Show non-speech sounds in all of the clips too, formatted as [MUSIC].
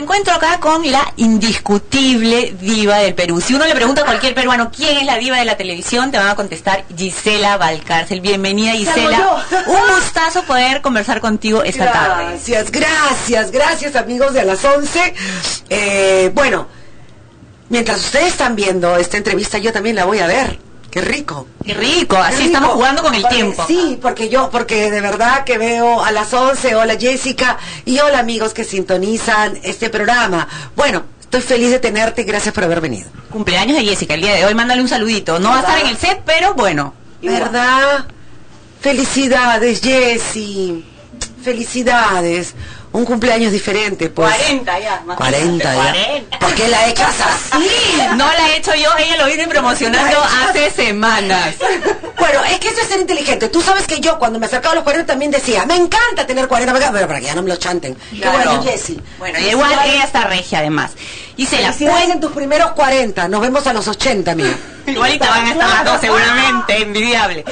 encuentro acá con la indiscutible diva del Perú. Si uno le pregunta a cualquier peruano quién es la diva de la televisión, te van a contestar Gisela Valcárcel. Bienvenida Gisela. [LAUGHS] Un gustazo poder conversar contigo esta tarde. Gracias, gracias, gracias amigos de a las 11. Eh, bueno, mientras ustedes están viendo esta entrevista, yo también la voy a ver. Qué rico. Qué rico, así Qué estamos jugando con el Porque- tiempo. Sí, porque yo, porque de verdad que veo a las 11, hola Jessica, y hola amigos que sintonizan este programa. Bueno, estoy feliz de tenerte y gracias por haber venido. Cumpleaños de Jessica el día de hoy, mándale un saludito. No va a estar en el set, pero bueno. ¿Verdad? Felicidades, Jessy. Felicidades. Un cumpleaños diferente, pues. 40 ya, más 40 ya. 40. ¿Por qué la echas así? No la he hecho yo, ella lo viene promocionando [LAUGHS] hace semanas. Bueno, es que eso es ser inteligente. Tú sabes que yo cuando me acercaba a los 40 también decía, me encanta tener 40, me encanta", pero para que ya no me lo chanten. Qué Claro. bueno, Jessy. Bueno, y igual ella está regia además. Gisela, Felicidades en tus primeros 40. Nos vemos a los 80, mía. [LAUGHS] Igualita van a estar las dos seguramente, envidiable.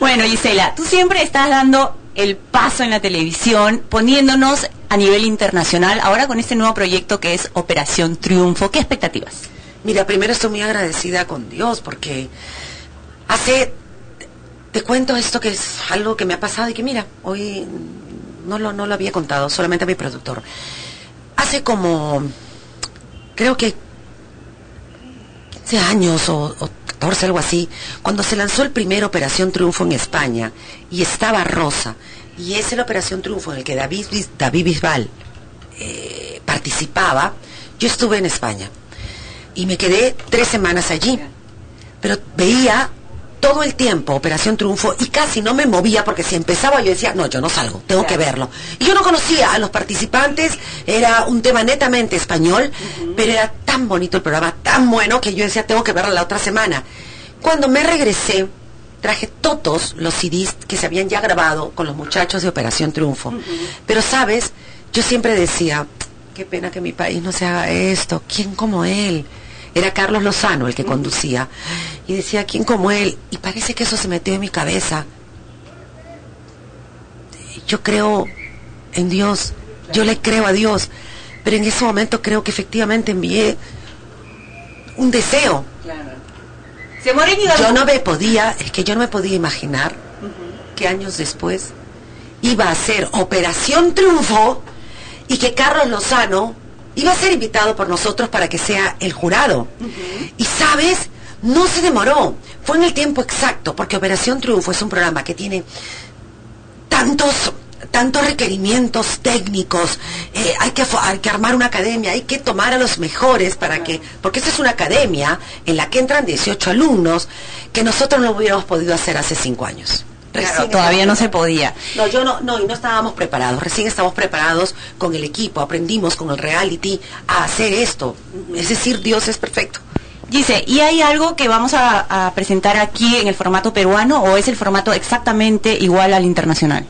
Bueno, Gisela, tú siempre estás dando el paso en la televisión, poniéndonos a nivel internacional, ahora con este nuevo proyecto que es Operación Triunfo. ¿Qué expectativas? Mira, primero estoy muy agradecida con Dios porque hace, te cuento esto que es algo que me ha pasado y que mira, hoy no lo, no lo había contado, solamente a mi productor. Hace como, creo que 15 años o, o 14, algo así, cuando se lanzó el primer Operación Triunfo en España y estaba Rosa, y es la Operación Triunfo en el que David, David Bisbal eh, participaba, yo estuve en España y me quedé tres semanas allí. Pero veía todo el tiempo Operación Triunfo y casi no me movía porque si empezaba yo decía, no, yo no salgo, tengo que verlo. Y yo no conocía a los participantes, era un tema netamente español, pero era tan bonito el programa, tan bueno que yo decía, tengo que verlo la otra semana. Cuando me regresé, traje todos los CDs que se habían ya grabado con los muchachos de Operación Triunfo. Pero sabes, yo siempre decía, qué pena que mi país no se haga esto, ¿quién como él? Era Carlos Lozano el que conducía. Y decía, ¿quién como él? Y parece que eso se metió en mi cabeza. Yo creo en Dios, yo le creo a Dios, pero en ese momento creo que efectivamente envié un deseo. Se y Yo no me podía, es que yo no me podía imaginar que años después iba a ser Operación Triunfo y que Carlos Lozano iba a ser invitado por nosotros para que sea el jurado. Y sabes, no se demoró, fue en el tiempo exacto, porque Operación Triunfo es un programa que tiene tantos tantos requerimientos técnicos, eh, hay, que, hay que armar una academia, hay que tomar a los mejores para que, porque esta es una academia en la que entran 18 alumnos que nosotros no hubiéramos podido hacer hace cinco años. Claro, todavía no se podía. no, yo no, no, y no estábamos preparados. Recién estamos preparados con el equipo, aprendimos con el reality a hacer esto. Es decir, Dios es perfecto. Dice, ¿y hay algo que vamos a, a presentar aquí en el formato peruano o es el formato exactamente igual al internacional?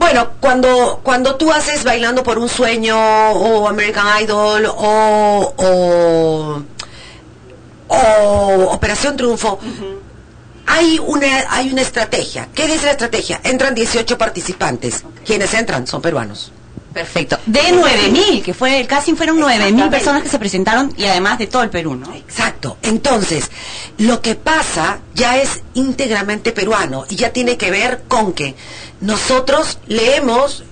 Bueno, cuando, cuando tú haces Bailando por un Sueño o American Idol o, o, o Operación Triunfo, hay, una, hay una estrategia. ¿Qué dice la estrategia? Entran 18 participantes. Quienes entran son peruanos. Perfecto. De 9.000, que fue, casi fueron 9.000 Exactamente. personas que se presentaron y además de todo el Perú, ¿no? Exacto. Entonces, lo que pasa ya es íntegramente peruano y ya tiene que ver con que nosotros leemos,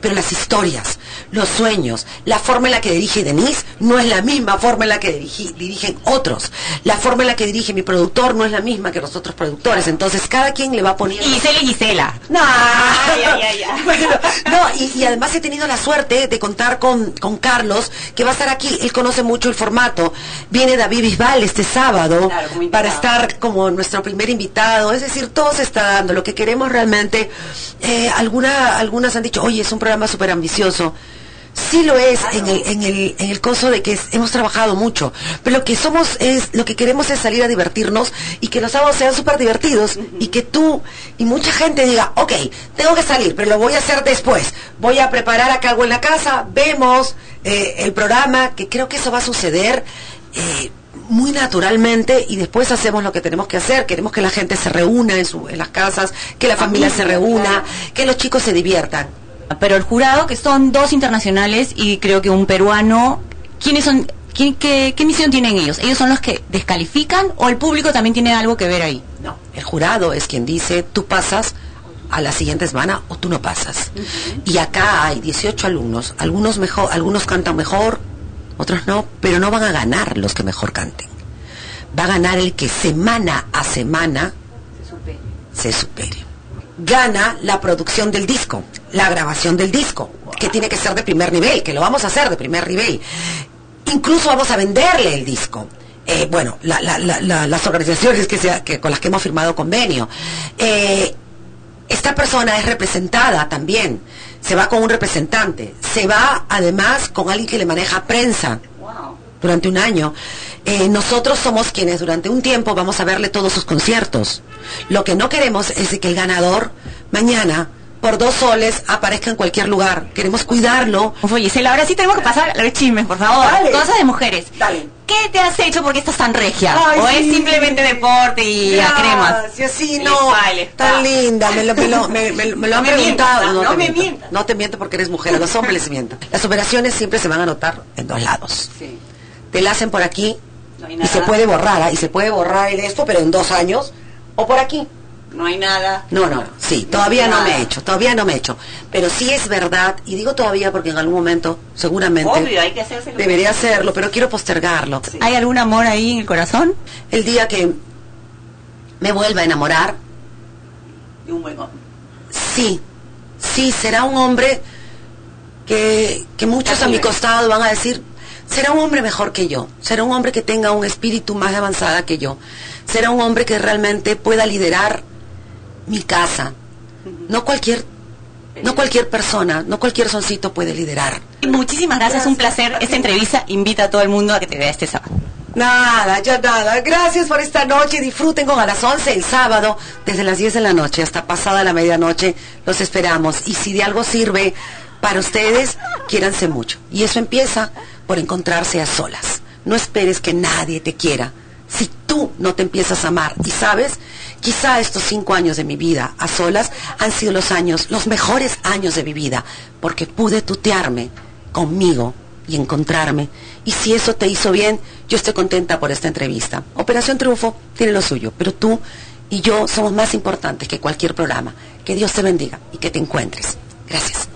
pero las historias, los sueños, la forma en la que dirige Denise no es la misma forma en la que dirigen otros. La forma en la que dirige mi productor no es la misma que los otros productores. Entonces, cada quien le va poniendo... Y Gisela y Gisela. No, Ay, ay, ay, ay. [LAUGHS] Bueno, no, y, y además he tenido la suerte de contar con, con Carlos, que va a estar aquí. Él conoce mucho el formato. Viene David Bisbal este sábado Claro, para estar como nuestro primer invitado. Es decir, todo se está dando. Lo que queremos realmente, eh, alguna, algunas han dicho, oye, es un programa súper ambicioso. Sí lo es en el, en el, en el coso de que es- hemos trabajado mucho, pero lo que somos es, lo que queremos es salir a divertirnos y que los sábados sean súper divertidos y que tú y mucha gente diga, ok, tengo que salir, pero lo voy a hacer después. Voy a preparar acá algo en la casa, vemos eh, el programa, que creo que eso va a suceder. eh, muy naturalmente y después hacemos lo que tenemos que hacer. Queremos que la gente se reúna en, su, en las casas, que la familia se reúna, que los chicos se diviertan. Pero el jurado, que son dos internacionales y creo que un peruano, ¿quiénes son? ¿Qué, qué, qué misión tienen ellos? ¿Ellos son los que descalifican o el público también tiene algo que ver ahí? No, el jurado es quien dice, tú pasas a la siguiente semana o tú no pasas. Y acá hay 18 alumnos, algunos mejor, algunos cantan mejor, otros no, pero no van a ganar los que mejor canten. Va a ganar el que semana a semana se supere. Gana la producción del disco, la grabación del disco, que tiene que ser de primer nivel, que lo vamos a hacer de primer nivel. Incluso vamos a venderle el disco. Eh, bueno, la- la- la- la- las organizaciones que con las que hemos firmado convenio. Eh, esta persona es representada también. Se va con un representante. Se va además con alguien que le maneja prensa durante un año. Eh, nosotros somos quienes durante un tiempo vamos a verle todos sus conciertos. Lo que no queremos es que el ganador mañana por dos soles aparezca en cualquier lugar. Queremos cuidarlo. Oye, Gisela, ahora sí tenemos que pasar a los chismes, por favor. Dale. Cosas de mujeres. Dale. ¿Qué te has hecho porque estás tan regia? Ay, ¿O es simplemente deporte y a cremas? Gracias, sí, no. spa. Tan linda, me lo, me lo- me- me- me lo han preguntado. no te me miento. mientas. No te miento porque eres mujer, a los hombres les miento. Las operaciones siempre se van a notar en dos lados. Sí. Te la hacen por aquí No hay y se puede borrar, ¿ah? y se puede borrar el esto, pero en dos años, o por aquí. No hay nada. No, no, no. Sí, todavía no me he hecho, todavía no me he hecho. Pero sí es verdad, y digo todavía porque en algún momento, seguramente, Obvio, hay que hacérselo. debería hacerlo, pero quiero postergarlo. ¿Hay algún amor ahí en el corazón? El día que me vuelva a enamorar, De un buen hombre. sí, sí, será un hombre que, que muchos a mi costado van a decir, será un hombre mejor que yo, será un hombre que tenga un espíritu más avanzada que yo, será un hombre que realmente pueda liderar mi casa. No cualquier, no cualquier persona, no cualquier soncito puede liderar. Muchísimas gracias, un placer. Esta entrevista invita a todo el mundo a que te vea este sábado. Nada, ya nada. Gracias por esta noche. Disfruten con a las 11 el sábado, desde las 10 de la noche hasta pasada la medianoche. Los esperamos. Y si de algo sirve para ustedes, quiéranse mucho. Y eso empieza por encontrarse a solas. No esperes que nadie te quiera. Si tú no te empiezas a amar y sabes, quizá estos cinco años de mi vida a solas han sido los años, los mejores años de mi vida, porque pude tutearme conmigo y encontrarme. Y si eso te hizo bien, yo estoy contenta por esta entrevista. Operación Triunfo tiene lo suyo, pero tú y yo somos más importantes que cualquier programa. Que Dios te bendiga y que te encuentres. Gracias.